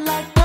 Like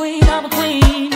queen, I'm a queen,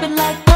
happen like